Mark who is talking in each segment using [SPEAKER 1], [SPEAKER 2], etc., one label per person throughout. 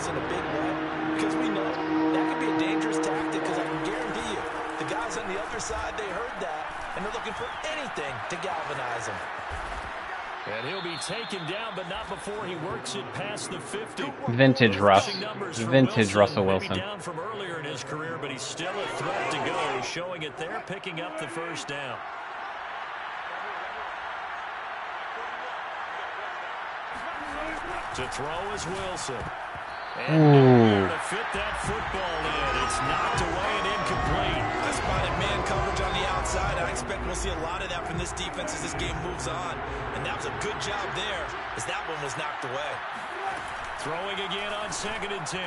[SPEAKER 1] us in a big way because we know that could be a dangerous tactic because I can guarantee you the guys on the other side, they heard that, and they're looking for anything to galvanize them.
[SPEAKER 2] And he'll be taken down, but not before he works it past the 50.
[SPEAKER 3] Vintage Russ. Vintage Russell Wilson.
[SPEAKER 2] Down from earlier in his career, but he's still a threat to go, showing it there, picking up the first down. To throw is Wilson. And to fit that football in. It's knocked away and incomplete.
[SPEAKER 1] I spotted man coverage on the outside. I expect we'll see a lot of that from this defense as this game moves on. And that was a good job there as that one was knocked away.
[SPEAKER 2] Throwing again on second and 10.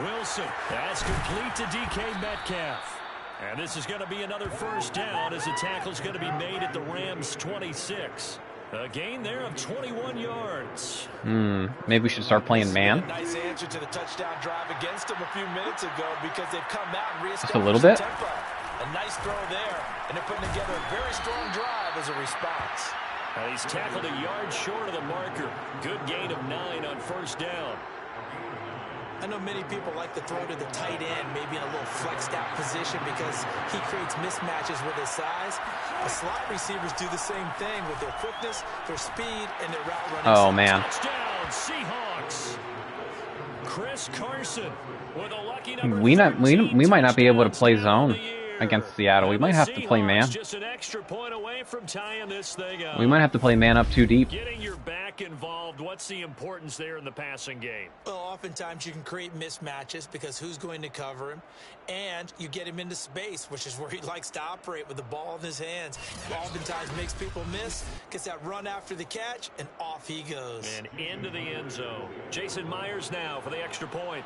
[SPEAKER 2] Wilson. That's complete to DK Metcalf. And this is going to be another first down as the tackle's going to be made at the Rams 26. A gain there of 21 yards.
[SPEAKER 3] Hmm. Maybe we should start playing man.
[SPEAKER 1] Nice answer to the touchdown drive against them a few minutes ago because they've come out and
[SPEAKER 3] Just a little bit.
[SPEAKER 1] Tempo. A nice throw there, and they're putting together a very strong drive as a response.
[SPEAKER 2] And he's tackled a yard short of the marker. Good gain of nine on first down.
[SPEAKER 1] I know many people like to throw to the tight end, maybe in a little flexed out position because he creates mismatches with his size. The slot receivers do the same thing with their quickness, their speed, and their route running.
[SPEAKER 3] Oh, man.
[SPEAKER 2] Touchdown, Seahawks. Chris Carson with a lucky number
[SPEAKER 3] we not we we might not be able to play zone against Seattle. We might have to play man. We might have to play man up too deep.
[SPEAKER 2] Getting your back involved, what's the importance there in the passing game?
[SPEAKER 1] Well, oftentimes you can create mismatches because who's going to cover him, and you get him into space, which is where he likes to operate with the ball in his hands. Oftentimes makes people miss, gets that run after the catch, and off he goes.
[SPEAKER 2] And into the end zone. Jason Myers now for the extra point.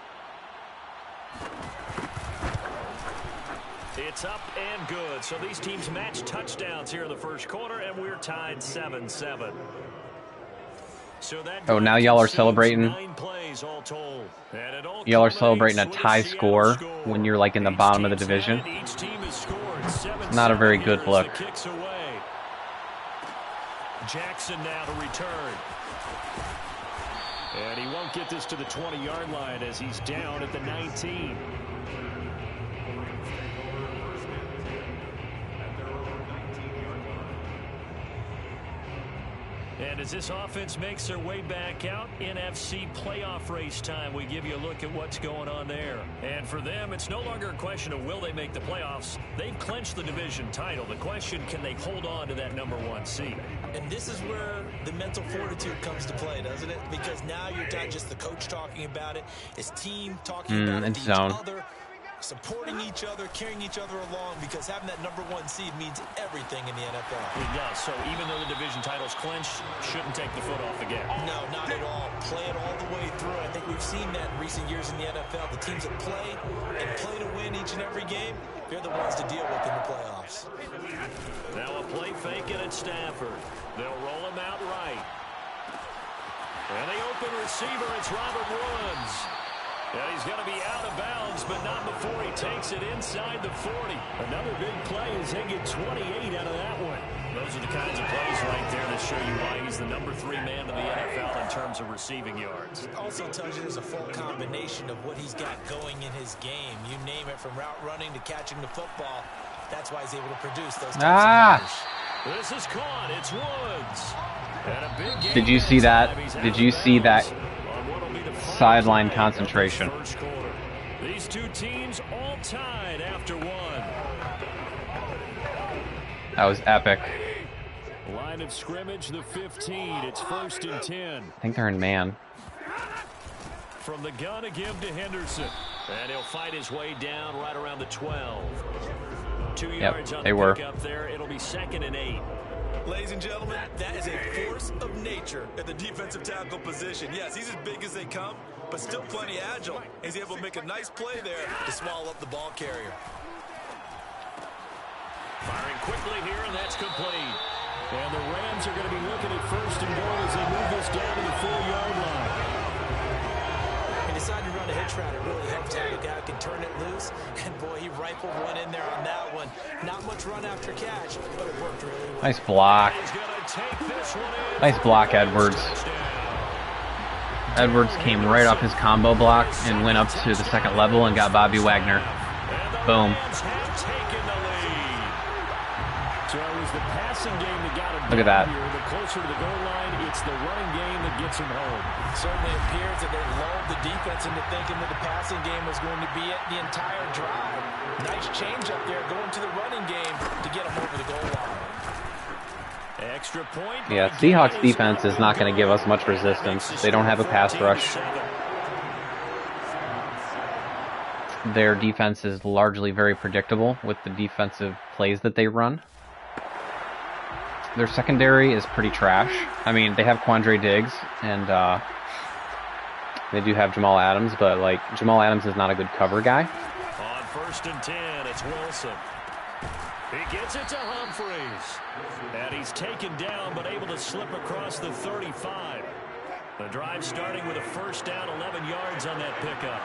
[SPEAKER 2] It's up and good. So these teams match touchdowns here in the first quarter, and we're tied 7-7. So
[SPEAKER 3] oh, now y'all are celebrating. Y'all are celebrating a tie score when you're like in the bottom of the division. Not a very good look.
[SPEAKER 2] Jackson now to return. And he won't get this to the 20-yard line as he's down at the 19. And as this offense makes their way back out, NFC playoff race time, we give you a look at what's going on there. And for them, it's no longer a question of will they make the playoffs. They've clinched the division title. The question, can they hold on to that number one seed?
[SPEAKER 1] And this is where the mental fortitude comes to play, doesn't it? Because now you're not just the coach talking about it, it's team talking
[SPEAKER 3] mm,
[SPEAKER 1] about it,
[SPEAKER 3] each zone.
[SPEAKER 1] other supporting each other, carrying each other along, because having that number one seed means everything in the NFL.
[SPEAKER 2] It does. So even though the division title's clinched, shouldn't take the foot off the gas.
[SPEAKER 1] No, not at all. Play it all the way through. I think we've seen that in recent years in the NFL. The teams that play and play to win each and every game, they're the ones to deal with in the playoffs.
[SPEAKER 2] Now a play fake it at Stafford. They'll roll him out right. And the open receiver, it's Robert Woods. And he's going to be out of bounds, but not before he takes it inside the 40. Another big play as they get 28 out of that one. Those are the kinds of plays right there that show you why he's the number three man in the NFL in terms of receiving yards.
[SPEAKER 1] It also tells you there's a full combination of what he's got going in his game. You name it, from route running to catching the football. That's why he's able to produce those types
[SPEAKER 3] ah.
[SPEAKER 1] of
[SPEAKER 2] This is caught. It's Woods.
[SPEAKER 3] Did you see that? Did you see that sideline concentration.
[SPEAKER 2] These two teams all tied after one.
[SPEAKER 3] That was epic.
[SPEAKER 2] Line of scrimmage, the 15. It's first and 10.
[SPEAKER 3] I think they're in man.
[SPEAKER 2] From the gun again to Henderson. And he'll fight his way down right around the 12. Two
[SPEAKER 3] yep,
[SPEAKER 2] yards on
[SPEAKER 3] they
[SPEAKER 2] the
[SPEAKER 3] were.
[SPEAKER 2] up there. It'll be second and eight.
[SPEAKER 1] Ladies and gentlemen, that is a force of nature at the defensive tackle position. Yes, he's as big as they come, but still plenty agile. He's able to make a nice play there to swallow up the ball carrier.
[SPEAKER 2] Firing quickly here, and that's complete. And the Rams are going to be looking at first and goal as they move this down to the four-yard line.
[SPEAKER 1] He decided to run a hitch route. It really helps out a guy can turn it loose. And, boy, he rifled one in there on that one. Not much run after catch, but it worked really well.
[SPEAKER 3] Nice block. Nice block, Edwards. Edwards came right off his combo block and went up to the second level and got Bobby Wagner. Boom. Look at that.
[SPEAKER 2] The closer to the goal line, it's the running game that gets him home.
[SPEAKER 1] Certainly appears that they lulled the defense into thinking that the passing game was going to be it the entire drive. Nice change up there going to the running game to get him over the goal line.
[SPEAKER 2] Extra point.
[SPEAKER 3] Yeah, Seahawks defense is not going to give us much resistance. They don't have a pass rush. Their defense is largely very predictable with the defensive plays that they run. Their secondary is pretty trash. I mean, they have Quandre Diggs and uh, they do have Jamal Adams, but like Jamal Adams is not a good cover guy.
[SPEAKER 2] On first and ten, it's Wilson. He gets it to Humphreys, And he's taken down, but able to slip across the 35. The drive starting with a first down, 11 yards on that pickup.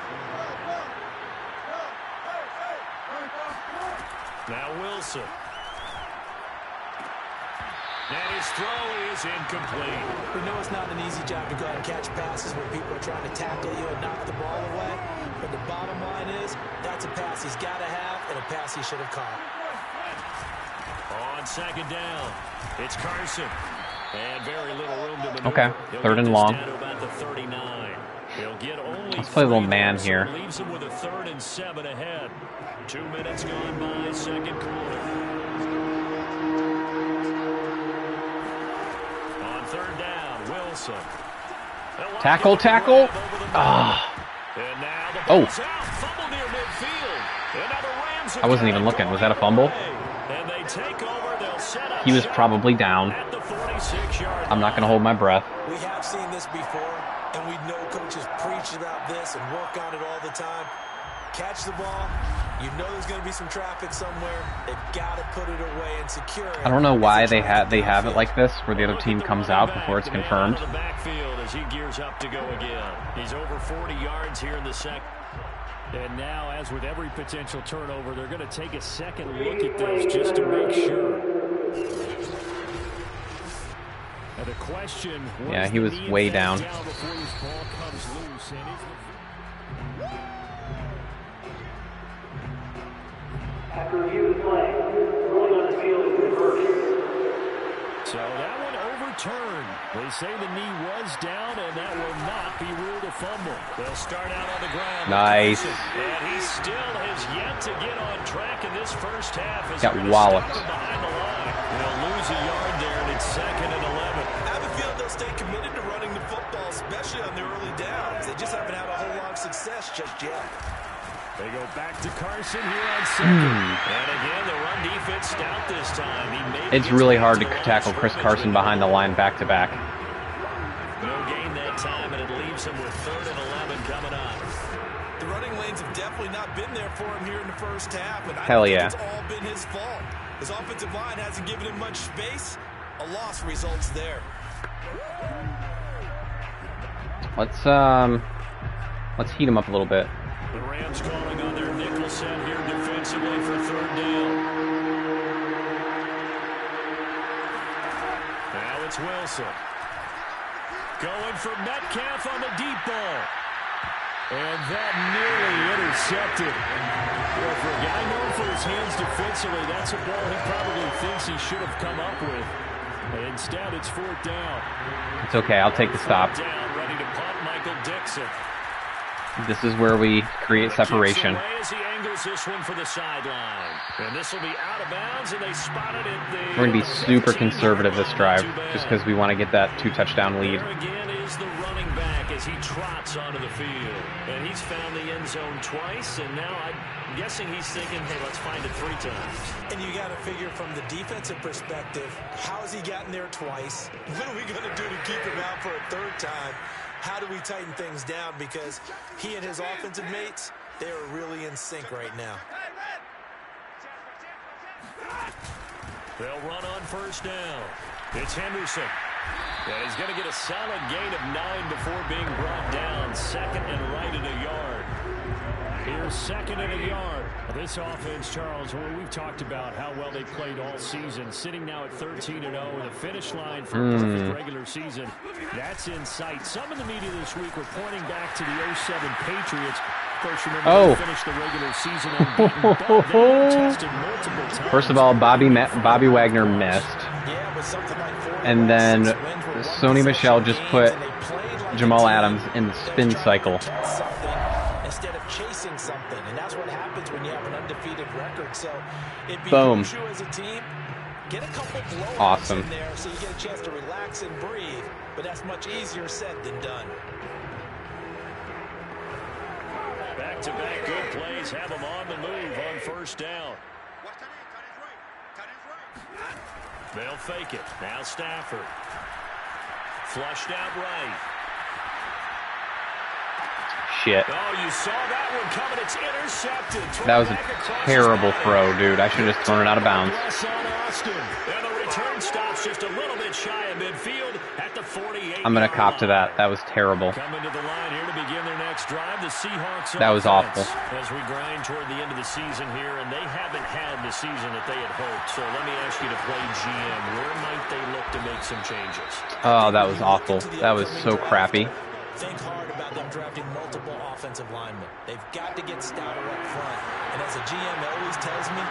[SPEAKER 2] Now Wilson. And his throw is incomplete.
[SPEAKER 1] We know it's not an easy job to go out and catch passes when people are trying to tackle you and knock the ball away. But the bottom line is that's a pass he's got to have and a pass he should have caught.
[SPEAKER 2] On second down, it's Carson. And very little room to maneuver.
[SPEAKER 3] Okay,
[SPEAKER 2] He'll
[SPEAKER 3] third and long.
[SPEAKER 2] down to about the 39. He'll
[SPEAKER 3] Let's play a little man here.
[SPEAKER 2] Leaves him with a third and seven ahead. Two minutes gone by, second quarter. And
[SPEAKER 3] Tackle,
[SPEAKER 2] the Rams
[SPEAKER 3] ah.
[SPEAKER 2] have
[SPEAKER 3] oh. I wasn't even looking. Was that a fumble?
[SPEAKER 2] away. And they take over. They'll set up
[SPEAKER 3] he was probably down.
[SPEAKER 2] at the 46-yard
[SPEAKER 3] I'm not going to hold my breath.
[SPEAKER 1] We have seen this before, and we know coaches preach about this and work on it all the time. Catch the ball. You know there's going to be some traffic somewhere. They've got to put it away and secure it.
[SPEAKER 3] I don't know why
[SPEAKER 1] they
[SPEAKER 3] have they have it like this, where the other team comes out before it's confirmed.
[SPEAKER 2] The backfield as he gears up to go again. He's over 40 yards here in the second. And now, as with every potential turnover, they're going to take a second look at this just to make sure. Question,
[SPEAKER 3] Yeah,
[SPEAKER 2] was
[SPEAKER 3] he was way
[SPEAKER 2] fact
[SPEAKER 3] down.
[SPEAKER 4] After review the play, ruling on the field is reversed.
[SPEAKER 2] So that one overturned. They say the knee was down, and that will not be ruled a fumble. They'll start out on the ground.
[SPEAKER 3] Nice.
[SPEAKER 2] And he still has yet to get on track in this first half. As
[SPEAKER 3] Got
[SPEAKER 2] they're gonna
[SPEAKER 3] walloped.
[SPEAKER 2] stop him behind the line. They'll lose a yard there, and it's second and 11.
[SPEAKER 1] I have a feeling they'll stay committed to running the football, especially on the early downs. They just haven't had a whole lot of success just yet.
[SPEAKER 2] They go back to Carson here on second.
[SPEAKER 3] Hmm.
[SPEAKER 2] And again, the run defense stout this time. He made
[SPEAKER 3] It's really hard to tackle Chris Carson behind the line back to back.
[SPEAKER 2] No gain that time, and it leaves him with third and 11 coming up.
[SPEAKER 1] The running lanes have definitely not been there for him here in the first half, and I
[SPEAKER 3] Hell
[SPEAKER 1] don't think
[SPEAKER 3] yeah.
[SPEAKER 1] it's all been his fault. His offensive line hasn't given him much space. A loss results there.
[SPEAKER 3] Let's um, let's heat him up a little bit.
[SPEAKER 2] The Rams calling on their nickel set here defensively for third down. Now it's Wilson. Going for Metcalf on the deep ball. And that nearly intercepted. Well, for a guy known for his hands defensively, that's a ball he probably thinks he should have come up with. And instead, it's fourth down.
[SPEAKER 3] It's okay. I'll take the stop.
[SPEAKER 2] Down, ready to punt Michael Dickson.
[SPEAKER 3] This is where we create separation.
[SPEAKER 2] Kicks away as he angles this one for the sideline. And this will be out of bounds, and they spotted it. The
[SPEAKER 3] We're gonna be super conservative this drive, just because we want to get that two touchdown lead.
[SPEAKER 2] There the running back as he trots onto the field. And he's found the end zone twice, and now I'm guessing he's thinking, hey, let's find it three times.
[SPEAKER 1] And you got to figure from the defensive perspective, how's he gotten there twice? What are we going to do to keep him out for a third time? How do we tighten things down? Because he and his offensive mates, they are really in sync right now.
[SPEAKER 2] They'll run on first down. It's Henderson. And he's going to get a solid gain of nine before being brought down. Second and right at a yard. Here's second and a yard. This offense, Charles, well, we've talked about how well they played all season, sitting now at 13 and 0, the finish line for hmm. perfect regular season. That's in sight. Some in the media this week were pointing back to the 07 Patriots. Of course, remember
[SPEAKER 3] Oh.
[SPEAKER 2] they finished the regular season unbeaten, but they were tested multiple times.
[SPEAKER 3] First of all, Bobby Ma- Bobby Wagner missed,
[SPEAKER 1] Yeah, but something like
[SPEAKER 3] and then
[SPEAKER 1] six wins were
[SPEAKER 3] Sony
[SPEAKER 1] Michel
[SPEAKER 3] just put
[SPEAKER 1] and they played like
[SPEAKER 3] Jamal. Adams in the spin cycle.
[SPEAKER 1] something instead of chasing something. And that's what happens when you have an undefeated record. So it
[SPEAKER 3] Boom.
[SPEAKER 1] behooves you as a team. Get a couple blowouts
[SPEAKER 3] Awesome.
[SPEAKER 1] in there so you get a chance to relax and breathe. But that's much easier said than done.
[SPEAKER 2] Back-to-back good plays have them on the move on first down. They'll fake it. Now Stafford. Flushed out right.
[SPEAKER 3] Shit.
[SPEAKER 2] Oh, that one coming. It's intercepted. Thrown
[SPEAKER 3] That was a terrible throw, dude. I should have just thrown it out of bounds.
[SPEAKER 2] Progress on Austin. And the return stops just a little bit shy of midfield at the 48
[SPEAKER 3] I'm gonna cop to that. That was terrible.
[SPEAKER 2] Coming to the line here to begin their next drive, the Seahawks.
[SPEAKER 3] That was awful.
[SPEAKER 2] As we grind toward the end of the season here, and they haven't had the season that they had hoped. So let me ask you to play GM. Where might they look to make some changes?
[SPEAKER 3] Oh, that was awful. That was so crappy.
[SPEAKER 1] Think hard about them drafting multiple offensive linemen. They've got to get stouter up front. And as a GM always tells me,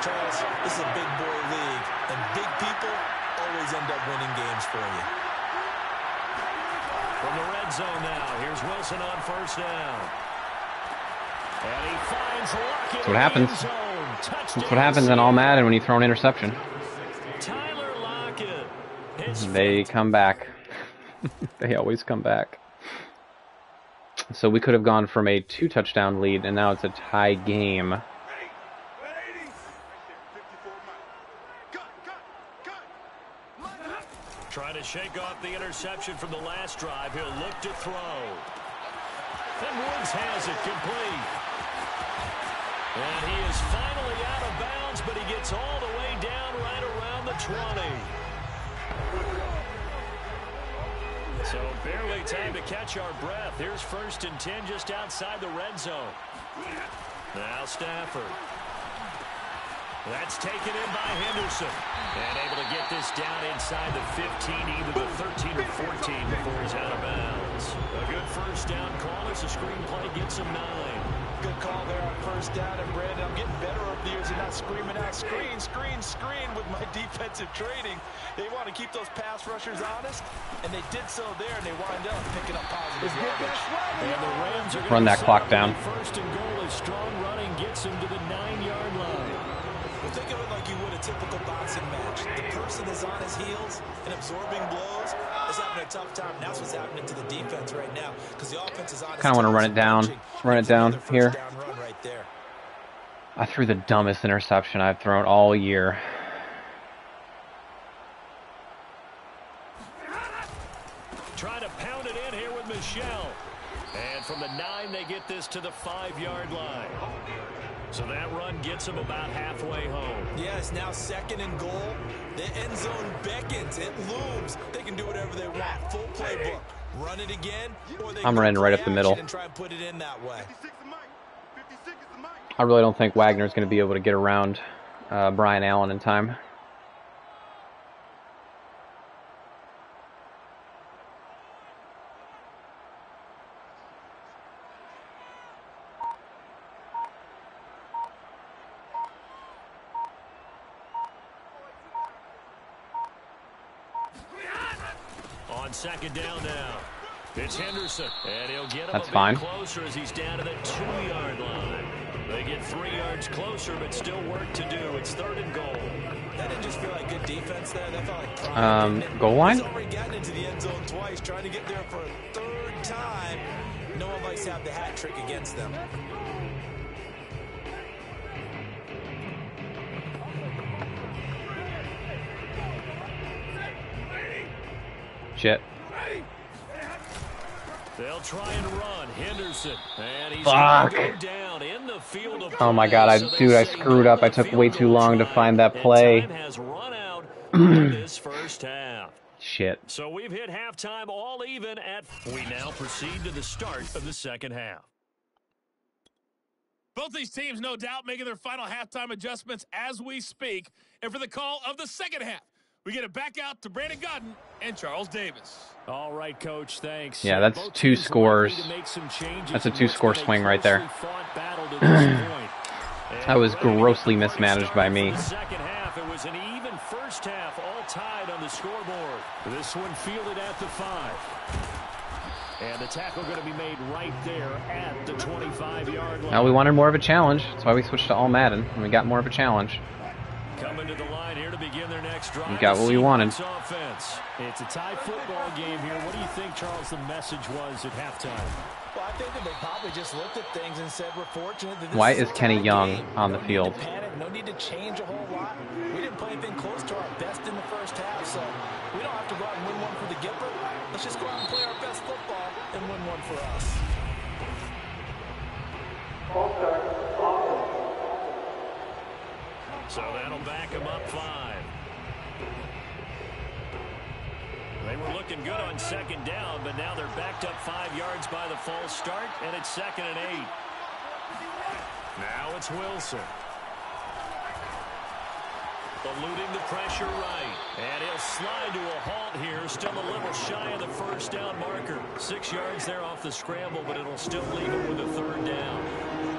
[SPEAKER 1] Charles, this is a big boy league, and big people always end up winning games for you.
[SPEAKER 2] From the red zone now, here's Wilson on first down. And he finds Lockett.
[SPEAKER 3] That's what happens.
[SPEAKER 2] in the end zone.
[SPEAKER 3] That's what happens in all Madden when you throw an interception.
[SPEAKER 2] Tyler Lockett.
[SPEAKER 3] They come back. they always come back. So we could have gone from a two touchdown lead, and now it's a tie game.
[SPEAKER 2] Trying to shake off the interception from the last drive. He'll look to throw. And Woods has it complete. And he is finally out of bounds, but he gets all the way down right around the 20. So barely time to catch our breath. Here's first and 10 just outside the red zone. Now Stafford. That's taken in by Henderson. And able to get this down inside the 15, either the 13 or 14 before he's out of bounds. A good first down call as the screenplay gets him nine.
[SPEAKER 1] Good call there on first down. And Brandon, I'm getting better over the years and not screaming out screen, screen, screen with my defensive training. They want to keep those pass rushers honest, and they did so there, and they wind up picking up positive yardage.
[SPEAKER 2] And the Rams are
[SPEAKER 3] Run that clock down.
[SPEAKER 2] First and goal as strong running gets him to the nine-yard line.
[SPEAKER 1] Well, think of it like you would a typical boxing match. The person is on his heels and absorbing blows is having a tough time. That's what's happening to the defense right now because the offense is on.
[SPEAKER 3] Kinda wanna run it down. Run it down here.
[SPEAKER 1] down right there.
[SPEAKER 3] I threw the dumbest interception I've thrown all year.
[SPEAKER 2] Trying to pound it in here with Michel. And from the nine, they get this to the five-yard line. So that run gets him about halfway home.
[SPEAKER 1] Yeah, it's now second and goal. The end zone beckons. It looms. They can do whatever they want. Full playbook. Run it again, or they
[SPEAKER 3] I'm running right up the middle.
[SPEAKER 1] and try and put it in that way.
[SPEAKER 3] I really don't think Wagner's going to be able to get around uh, Brian Allen in time.
[SPEAKER 2] On second down now. It's Henderson. And he'll get him
[SPEAKER 3] That's
[SPEAKER 2] a bit
[SPEAKER 3] fine.
[SPEAKER 2] closer as he's down to the two-yard line. They get three yards closer, but still work to do. It's third and goal.
[SPEAKER 1] That didn't just feel like good defense there. That felt like pride.
[SPEAKER 3] Um, goal line?
[SPEAKER 1] He's already gotten into the end zone twice, trying to get there for a third time. No one likes to have the hat trick against them.
[SPEAKER 3] Shit.
[SPEAKER 2] They'll try and run. Henderson. And he's
[SPEAKER 3] Fuck.
[SPEAKER 2] down in the field of
[SPEAKER 3] Oh my. God, I-
[SPEAKER 2] So
[SPEAKER 3] dude, I screwed up. I took way too long to find that play.
[SPEAKER 2] has run out this first half.
[SPEAKER 3] Shit.
[SPEAKER 2] So we've hit halftime all even at. We now proceed to the start of the second half.
[SPEAKER 5] Both these teams, no doubt, making their final halftime adjustments as we speak. And for the call of the second half, we get it back out to Brandon Gaudin and Charles Davis.
[SPEAKER 2] All right, Coach. Thanks.
[SPEAKER 3] Yeah, that's
[SPEAKER 2] Both
[SPEAKER 3] two scores.
[SPEAKER 2] looking to make some changes
[SPEAKER 3] That's a two-score
[SPEAKER 2] what's been a
[SPEAKER 3] swing right there.
[SPEAKER 2] closely fought battle to this point. And
[SPEAKER 3] That was
[SPEAKER 2] we're ready to
[SPEAKER 3] grossly
[SPEAKER 2] get the party
[SPEAKER 3] mismanaged by me.
[SPEAKER 2] Second half, it was an even first half, all tied on the scoreboard. This one fielded at the five. And the tackle going to be made right there at the 25-yard line.
[SPEAKER 3] Now we wanted more of a challenge. That's why we switched to all Madden, and we got more of a challenge.
[SPEAKER 2] Coming to the line here to begin their next drive.
[SPEAKER 3] We got what we wanted.
[SPEAKER 2] Offense. It's a tie football game here. What do you think, Charles, the message was at halftime?
[SPEAKER 1] Well, I think that they probably just looked at things and said, we're fortunate that this
[SPEAKER 3] Why
[SPEAKER 1] is,
[SPEAKER 3] is Kenny Young
[SPEAKER 1] game.
[SPEAKER 3] on the
[SPEAKER 1] no
[SPEAKER 3] field?
[SPEAKER 1] Panic, no need to change a whole lot. We didn't play anything close to our best in the first half, so we don't have to go out and win one for the Gipper. Let's just go out and play our best football and win one for us.
[SPEAKER 4] All-star, offense.
[SPEAKER 2] So that'll back them up five. They were looking good on second down, but now they're backed up five yards by the false start, and it's second and eight. Now it's Wilson. Eluding the pressure right. And he'll slide to a halt here. Still a little shy of the first down marker. Six yards there off the scramble, but it'll still leave him with a third down.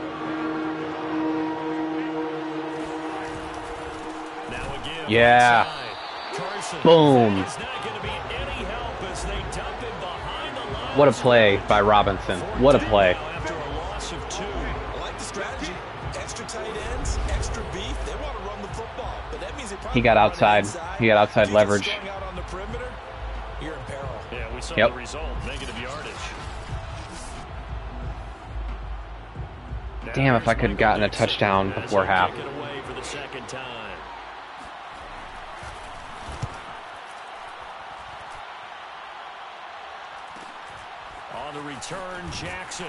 [SPEAKER 2] The line.
[SPEAKER 3] What a play by Robinson. What a play.
[SPEAKER 2] Now After a loss of two.
[SPEAKER 1] I like the strategy. Extra tight ends, extra beef. They want to run the football, but that means they probably
[SPEAKER 3] He got outside. He got outside
[SPEAKER 1] If you get
[SPEAKER 3] leverage.
[SPEAKER 1] strung out on the perimeter, you're in peril.
[SPEAKER 2] Yeah, we saw
[SPEAKER 3] Yep.
[SPEAKER 2] result. Negative yardage.
[SPEAKER 3] Damn, if I could have gotten a touchdown before half.
[SPEAKER 2] kick it away for the second time. On the Jackson.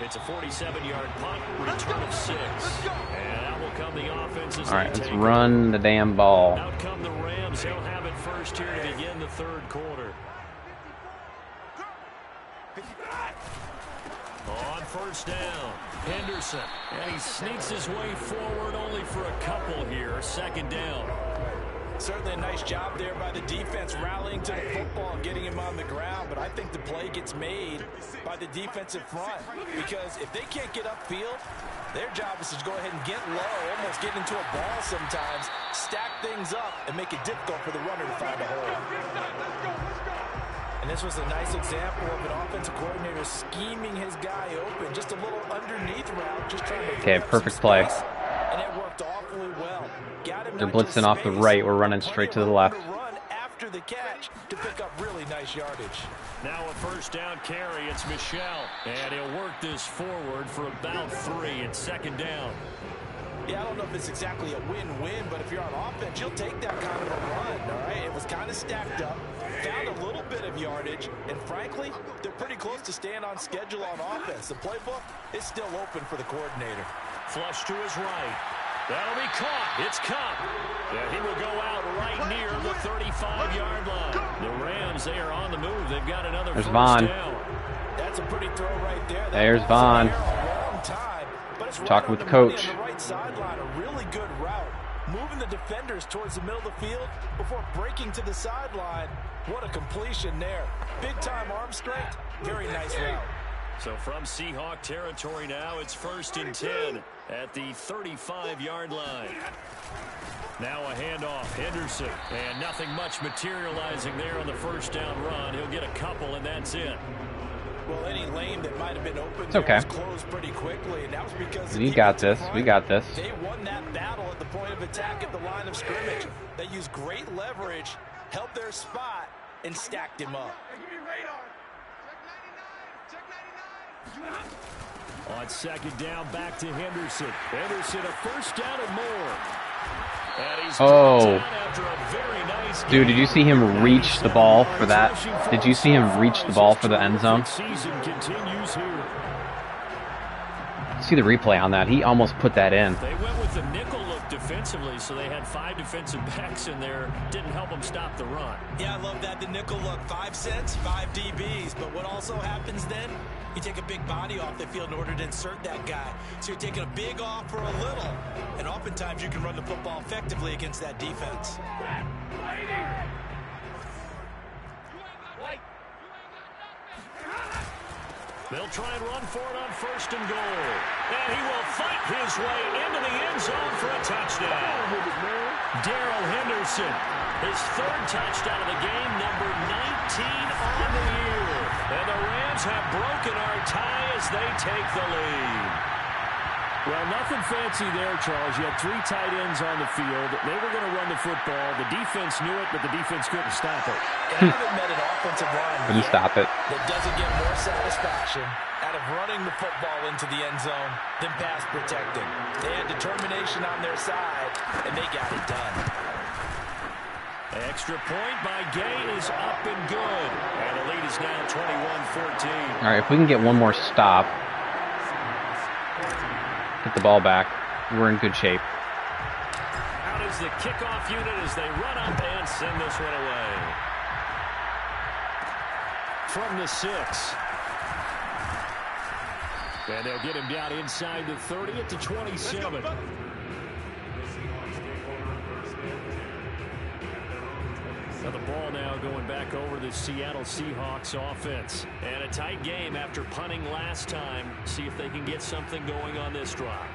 [SPEAKER 2] It's a 47-yard punt, return of six. And that will come the offense as
[SPEAKER 3] All right, let's
[SPEAKER 2] take
[SPEAKER 3] run the damn ball.
[SPEAKER 2] Out come the Rams. They'll have it first here to begin the third quarter. On first down, Henderson. And he sneaks his way forward only for a couple here. Second down.
[SPEAKER 1] Certainly a nice job there by the defense rallying to the football and getting him on the ground, but I think the play gets made by the defensive front because if they can't get upfield, their job is to go ahead and get low, almost get into a ball sometimes, stack things up, and make it difficult for the runner to find a hole. And this was a nice example of an offensive coordinator scheming his guy open, just a little underneath route, just trying to
[SPEAKER 3] Okay, perfect play.
[SPEAKER 1] space, And it worked awfully well. Got him
[SPEAKER 3] They're blitzing off the right. We're running straight to the left.
[SPEAKER 1] run after the catch to pick up really nice yardage.
[SPEAKER 2] Now a first down carry. It's Michel. And he'll work this forward for about three. It's second down.
[SPEAKER 1] Yeah, I don't know if it's exactly a win-win, but if you're on offense, you'll take that kind of a run, all right? It was kind of stacked up, found a little bit of yardage, and frankly, they're pretty close to staying on schedule on offense. The playbook is still open for the coordinator.
[SPEAKER 2] Flush to his right. That'll be caught. It's Kupp. And he will go out right near the 35-yard line. The Rams, they are on the move. They've got another
[SPEAKER 3] There's
[SPEAKER 2] first
[SPEAKER 3] Von.
[SPEAKER 2] down.
[SPEAKER 1] That's a pretty throw right there. That
[SPEAKER 3] There's Von.
[SPEAKER 1] in the a long time, but it's right
[SPEAKER 3] Talking
[SPEAKER 1] on
[SPEAKER 3] with the
[SPEAKER 1] the
[SPEAKER 3] coach.
[SPEAKER 1] The right sideline, a really good route. Moving the defenders towards the middle of the field before breaking to the sideline. What a completion there. Big time arm strength. Very nice route.
[SPEAKER 2] So from Seahawk territory now, it's first and 10 at the 35-yard line. Now a handoff, Henderson. And nothing much materializing there on the first down run. He'll get a couple, and that's it.
[SPEAKER 1] Well, any lane that might have been open
[SPEAKER 3] It's okay.
[SPEAKER 1] was closed pretty quickly, and that was because
[SPEAKER 3] We got
[SPEAKER 1] defensive
[SPEAKER 3] this. We got this.
[SPEAKER 1] They won that battle at the point of attack at the line of scrimmage. They used great leverage, held their spot, and stacked him up.
[SPEAKER 2] On second down, back to Henderson. Henderson, a first down and more. And
[SPEAKER 3] Oh.
[SPEAKER 2] dropped down after a very nice
[SPEAKER 3] Dude, did you see him reach the ball for that? Did you see him reach the ball for the end zone?
[SPEAKER 2] Season continues here.
[SPEAKER 3] See the replay on that. He almost put that in.
[SPEAKER 2] They went with the nickel defensively, so they had five defensive backs in there. Didn't help them stop the run.
[SPEAKER 1] Yeah, I love that. The nickel look, five cents, five DBs. But what also happens then? You take a big body off the field in order to insert that guy. So you're taking a big off for a little. And oftentimes you can run the football effectively against that defense.
[SPEAKER 2] They'll try and run for it on first and goal. And he will fight his way into the end zone for a touchdown. Darrell Henderson, his third touchdown of the game, number 19 on the year. And the Rams have broken our tie as they take the lead.
[SPEAKER 5] Well, nothing fancy there, Charles. You had three tight ends on the field. They were going to run the football. The defense knew it, but the defense couldn't stop it.
[SPEAKER 1] And I haven't met an offensive line
[SPEAKER 3] Couldn't stop it.
[SPEAKER 1] that doesn't get more satisfaction out of running the football into the end zone than pass protecting. They had determination on their side, and they got it done.
[SPEAKER 2] Extra point by Gay is up and good. And the lead is now 21-14.
[SPEAKER 3] All right, if we can get one more stop, get the ball back, we're in good shape.
[SPEAKER 2] Out is the kickoff unit as they run up and send this one away. From the six. And they'll get him down inside the 30 at the 27. Now the ball now going back over the Seattle Seahawks offense. And a tight game after punting last time. See if they can get something going on this drive.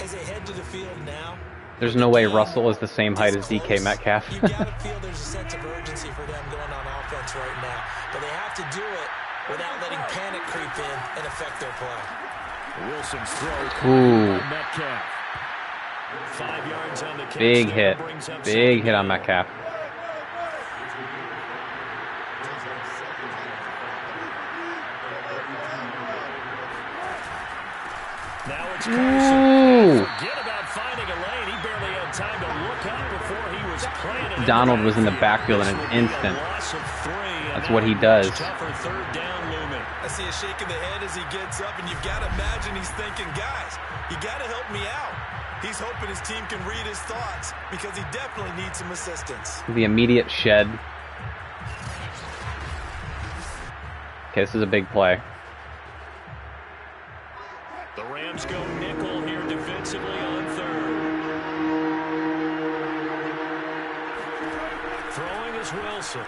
[SPEAKER 1] As they head to the field now,
[SPEAKER 3] There's no way Russell is the same height as DK Metcalf.
[SPEAKER 1] you got to feel there's a sense of urgency for them going on offense right now. But they have to do it without letting panic creep in and affect their play.
[SPEAKER 2] Wilson's throw.
[SPEAKER 3] Ooh,
[SPEAKER 2] Metcalf. Five yards on the catch
[SPEAKER 3] big hit. Big hit on. Metcalf.
[SPEAKER 2] Now it's
[SPEAKER 3] Ooh.
[SPEAKER 2] Carson. Forget about finding a lane. He barely had time to look up before he was playing it.
[SPEAKER 3] Donald
[SPEAKER 2] into
[SPEAKER 3] was in the backfield in an
[SPEAKER 2] This will be a
[SPEAKER 3] instant.
[SPEAKER 2] loss of three, and
[SPEAKER 3] That's what he does.
[SPEAKER 2] third down looming.
[SPEAKER 1] I see a shake of the head as he gets up, and you've got to imagine he's thinking, guys, you got to help me out. He's hoping his team can read his thoughts because he definitely needs some assistance.
[SPEAKER 3] The immediate shed. Okay, this is a big play.
[SPEAKER 2] Rams go nickel here defensively on third. Throwing is Wilson.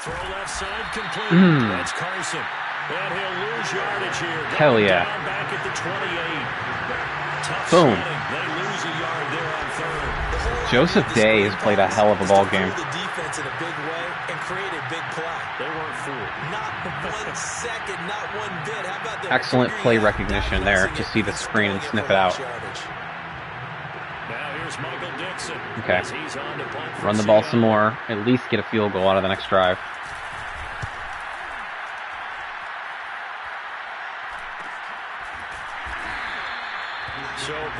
[SPEAKER 2] Throw left side complete.
[SPEAKER 3] Mm.
[SPEAKER 2] That's Carson. And he'll lose yardage here.
[SPEAKER 3] Hell yeah.
[SPEAKER 2] Back at the 28. Tough
[SPEAKER 3] Boom.
[SPEAKER 2] sledding. They lose a yard there on third.
[SPEAKER 3] Joseph Day has played a hell of a ball game.
[SPEAKER 1] The defense in a big way and create big play.
[SPEAKER 2] They weren't fooled.
[SPEAKER 1] Not one second, not one bit. How about that?
[SPEAKER 3] Excellent play recognition there to see the screen and sniff it out.
[SPEAKER 2] Now here's Michael Dickson.
[SPEAKER 3] Okay.
[SPEAKER 2] As he's on to punt for
[SPEAKER 3] Run the ball some more. At least get a field goal out of the next drive.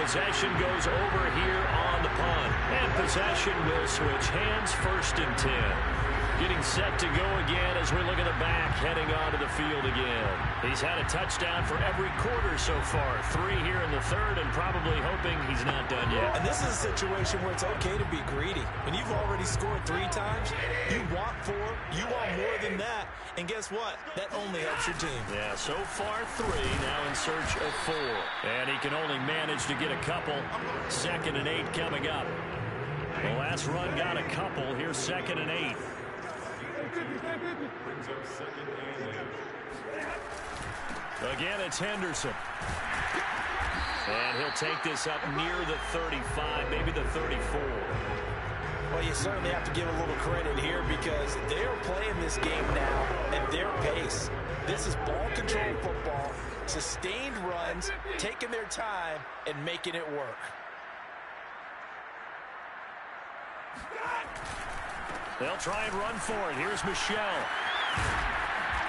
[SPEAKER 2] Possession goes over here on the punt. And possession will switch hands first and 10. Getting set to go again as we look at the back heading onto the field again. He's had a touchdown for every quarter so far. Three here in the third and probably hoping he's not done yet.
[SPEAKER 1] And this is a situation where it's okay to be greedy. When you've already scored three times, you want four, you want more than that. And guess what? That only helps your team.
[SPEAKER 2] Yeah, so far three, now in search of four. And he can only manage to get a couple. Second and eight coming up. The last run got a couple. Here's second and eight. Again, it's Henderson. And he'll take this up near the 35, maybe the 34.
[SPEAKER 1] Well, you certainly have to give a little credit here because they're playing this game now at their pace. This is ball control football, sustained runs, taking their time, and making it work.
[SPEAKER 2] They'll try and run for it. Here's Michel.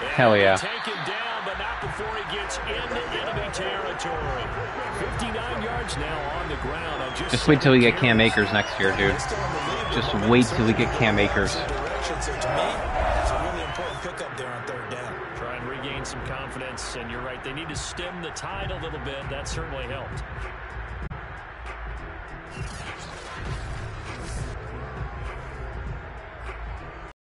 [SPEAKER 2] And
[SPEAKER 3] Hell yeah.
[SPEAKER 2] Take him down, but not before he gets into enemy territory. 59 yards now on the ground. on just
[SPEAKER 3] Just wait till we get Cam
[SPEAKER 2] carries.
[SPEAKER 3] Akers next year, dude.
[SPEAKER 1] They're still in the lead.
[SPEAKER 3] Just wait till we get Cam Akers.
[SPEAKER 1] direction. So to me, it's a really important pickup there on third down.
[SPEAKER 2] Try and regain some confidence. And you're right, they need to stem the tide a little bit. That certainly helped.